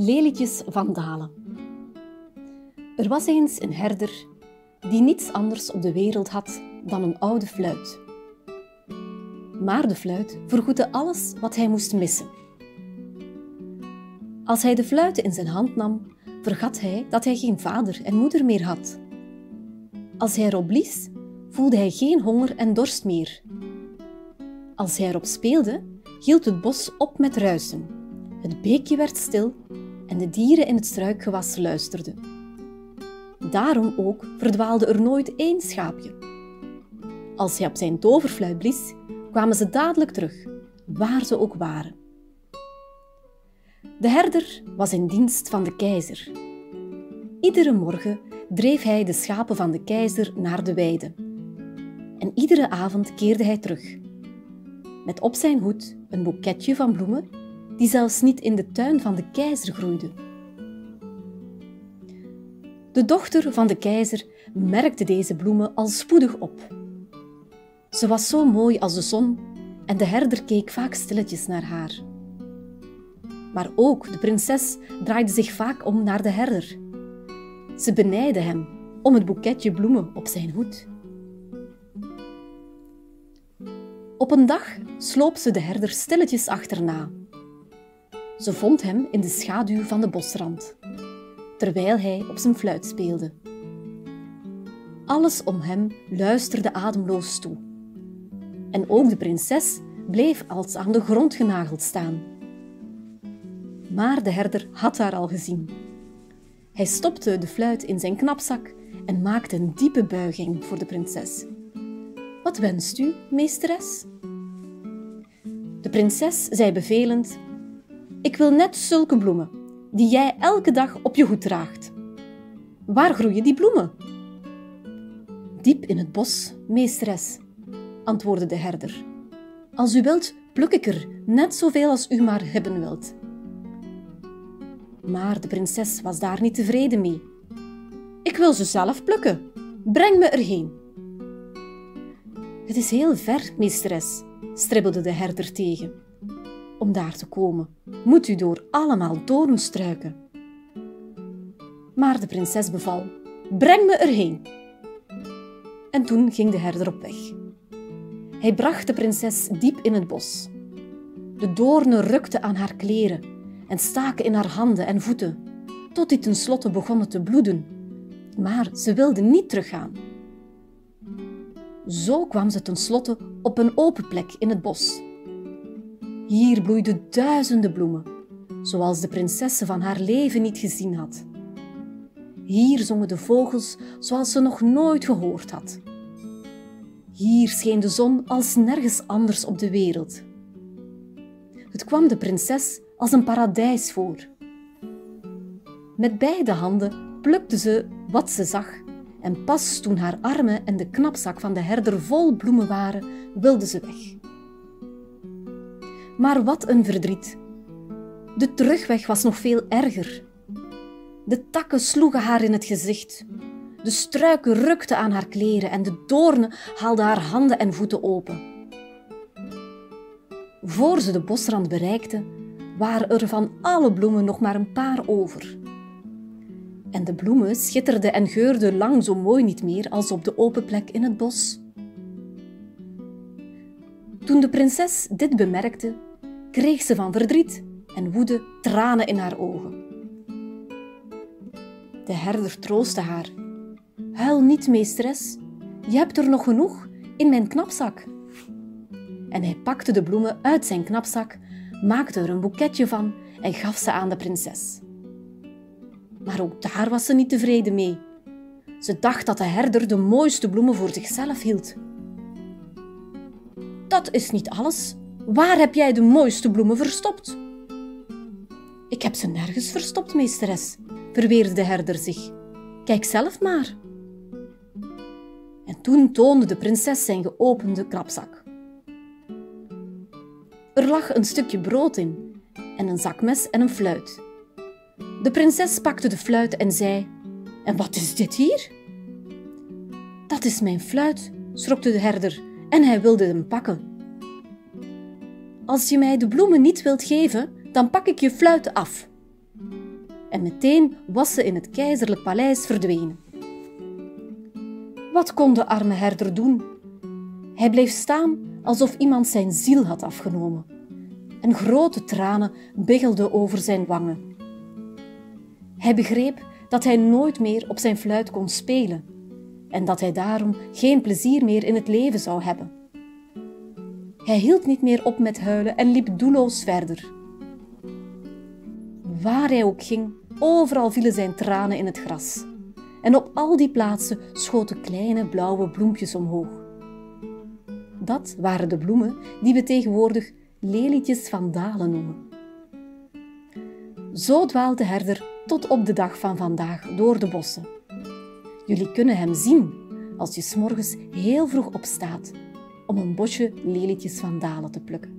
Lelietjes van Dalen. Er was eens een herder die niets anders op de wereld had dan een oude fluit. Maar de fluit vergoedde alles wat hij moest missen. Als hij de fluit in zijn hand nam, vergat hij dat hij geen vader en moeder meer had. Als hij erop blies, voelde hij geen honger en dorst meer. Als hij erop speelde, hield het bos op met ruisen. Het beekje werd stil en de dieren in het struikgewas luisterden. Daarom ook verdwaalde er nooit één schaapje. Als hij op zijn toverfluit blies, kwamen ze dadelijk terug, waar ze ook waren. De herder was in dienst van de keizer. Iedere morgen dreef hij de schapen van de keizer naar de weide. En iedere avond keerde hij terug. Met op zijn hoed een boeketje van bloemen die zelfs niet in de tuin van de keizer groeide. De dochter van de keizer merkte deze bloemen al spoedig op. Ze was zo mooi als de zon en de herder keek vaak stilletjes naar haar. Maar ook de prinses draaide zich vaak om naar de herder. Ze benijdde hem om het boeketje bloemen op zijn hoed. Op een dag sloop ze de herder stilletjes achterna. Ze vond hem in de schaduw van de bosrand, terwijl hij op zijn fluit speelde. Alles om hem luisterde ademloos toe. En ook de prinses bleef als aan de grond genageld staan. Maar de herder had haar al gezien. Hij stopte de fluit in zijn knapzak en maakte een diepe buiging voor de prinses. Wat wenst u, meesteres? De prinses zei bevelend: Ik wil net zulke bloemen, die jij elke dag op je hoed draagt. Waar groeien die bloemen? Diep in het bos, meesteres, antwoordde de herder. Als u wilt, pluk ik er net zoveel als u maar hebben wilt. Maar de prinses was daar niet tevreden mee. Ik wil ze zelf plukken. Breng me erheen. Het is heel ver, meesteres, stribbelde de herder tegen. Om daar te komen, moet u door allemaal doornstruiken. Maar de prinses beval: Breng me erheen. En toen ging de herder op weg. Hij bracht de prinses diep in het bos. De doornen rukten aan haar kleren en staken in haar handen en voeten, tot die tenslotte begonnen te bloeden. Maar ze wilde niet teruggaan. Zo kwam ze tenslotte op een open plek in het bos. Hier bloeiden duizenden bloemen, zoals de prinses van haar leven niet gezien had. Hier zongen de vogels zoals ze nog nooit gehoord had. Hier scheen de zon als nergens anders op de wereld. Het kwam de prinses als een paradijs voor. Met beide handen plukte ze wat ze zag en pas toen haar armen en de knapzak van de herder vol bloemen waren, wilde ze weg. Maar wat een verdriet! De terugweg was nog veel erger. De takken sloegen haar in het gezicht. De struiken rukten aan haar kleren en de doornen haalden haar handen en voeten open. Voor ze de bosrand bereikte, waren er van alle bloemen nog maar een paar over. En de bloemen schitterden en geurden lang zo mooi niet meer als op de open plek in het bos. Toen de prinses dit bemerkte, kreeg ze van verdriet en woede tranen in haar ogen. De herder troostte haar. Huil niet, meesteres, je hebt er nog genoeg in mijn knapzak. En hij pakte de bloemen uit zijn knapzak, maakte er een boeketje van en gaf ze aan de prinses. Maar ook daar was ze niet tevreden mee. Ze dacht dat de herder de mooiste bloemen voor zichzelf hield. Dat is niet alles. Waar heb jij de mooiste bloemen verstopt? Ik heb ze nergens verstopt, meesteres, verweerde de herder zich. Kijk zelf maar. En toen toonde de prinses zijn geopende krabzak. Er lag een stukje brood in en een zakmes en een fluit. De prinses pakte de fluit en zei: En wat is dit hier? Dat is mijn fluit, schrokte de herder en hij wilde hem pakken. Als je mij de bloemen niet wilt geven, dan pak ik je fluit af. En meteen was ze in het keizerlijk paleis verdwenen. Wat kon de arme herder doen? Hij bleef staan alsof iemand zijn ziel had afgenomen. En grote tranen biggelden over zijn wangen. Hij begreep dat hij nooit meer op zijn fluit kon spelen en dat hij daarom geen plezier meer in het leven zou hebben. Hij hield niet meer op met huilen en liep doelloos verder. Waar hij ook ging, overal vielen zijn tranen in het gras. En op al die plaatsen schoten kleine blauwe bloempjes omhoog. Dat waren de bloemen die we tegenwoordig lelietjes van Dalen noemen. Zo dwaalt de herder tot op de dag van vandaag door de bossen. Jullie kunnen hem zien als je s'morgens heel vroeg opstaat een bosje lelietjes van Dalen te plukken.